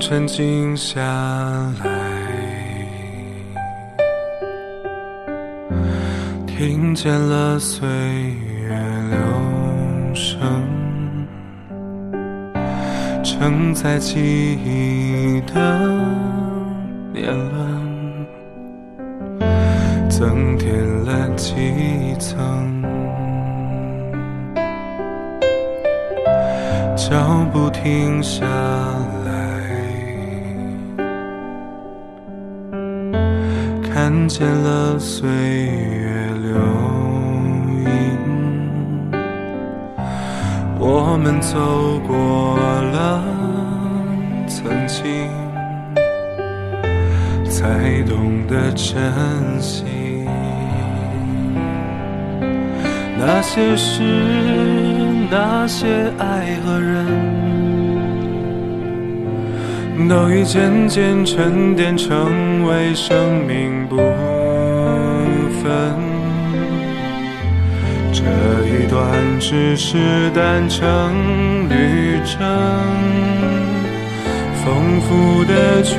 沉静下来，听见了岁月流声，承载记忆的年轮，增添了几层。脚步停下看见了岁月流影。我们走过了曾经，才懂得珍惜那些事。那些爱和人，都已渐渐沉淀成为生命部分。这一段只是单程旅程，丰富的却